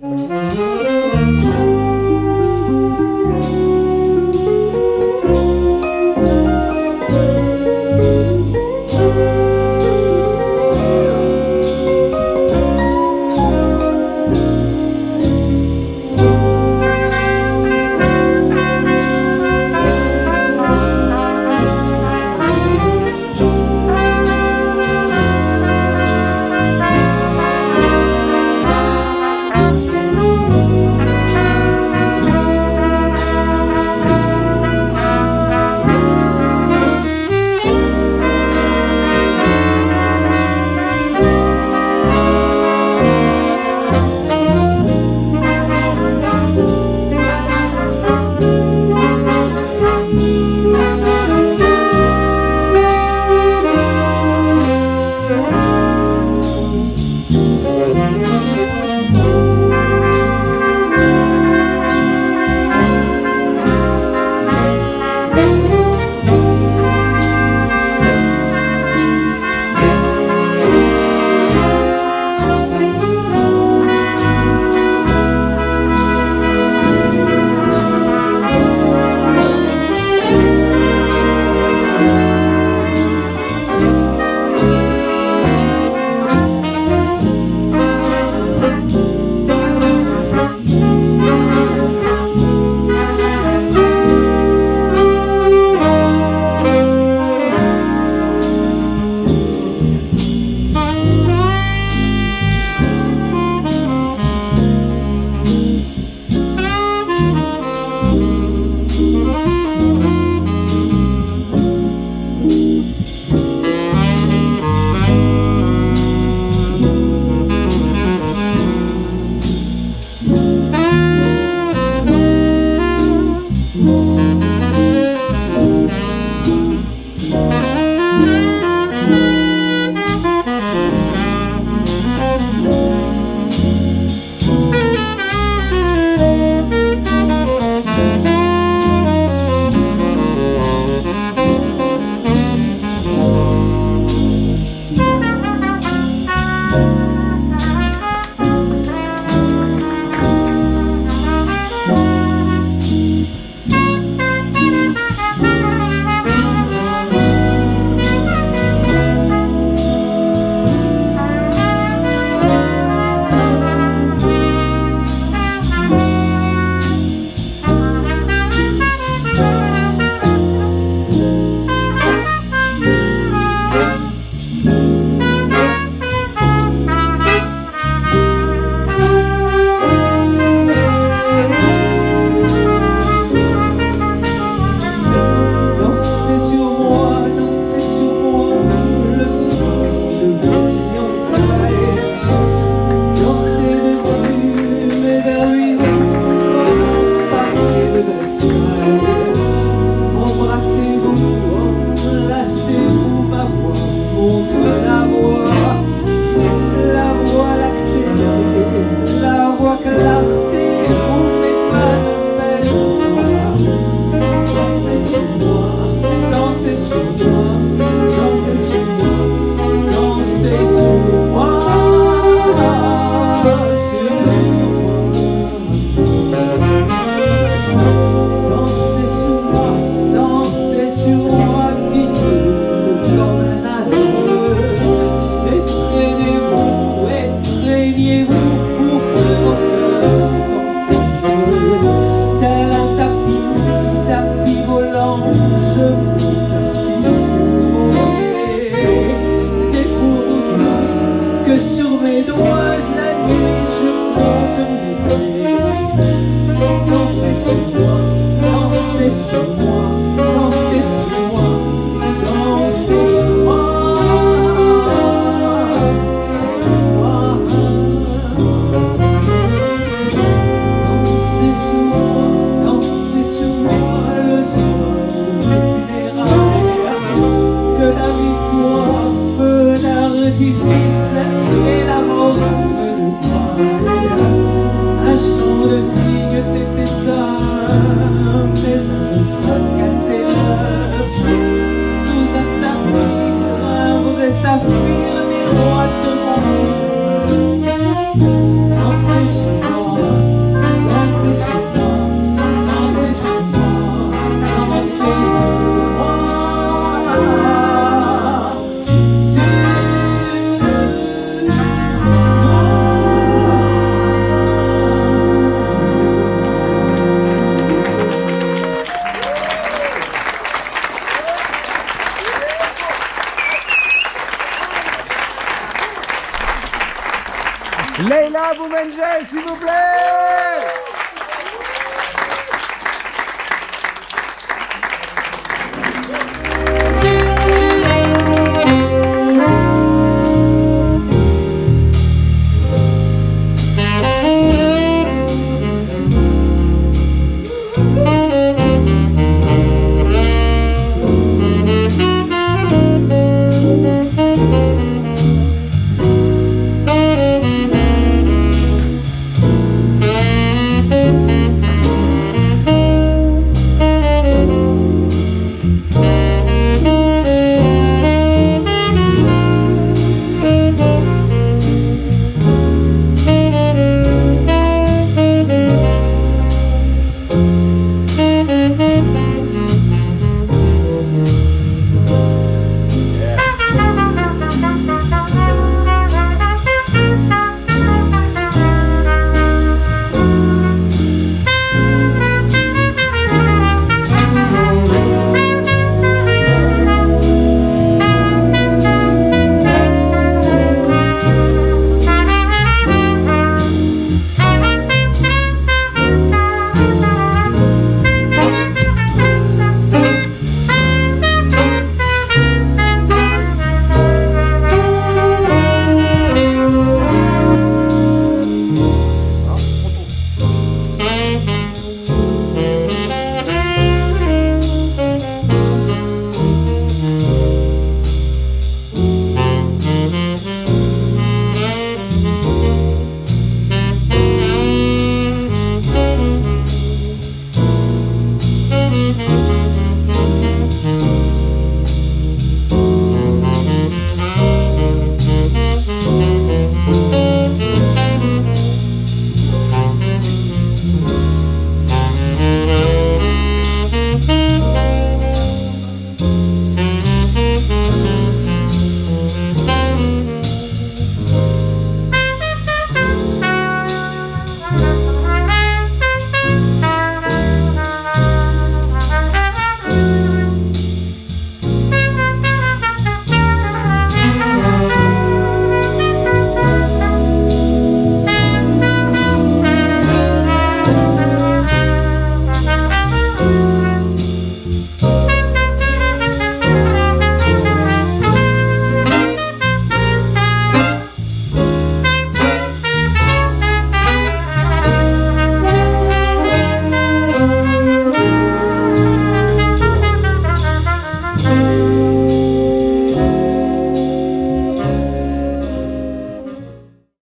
Música